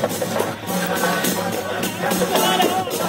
Come on,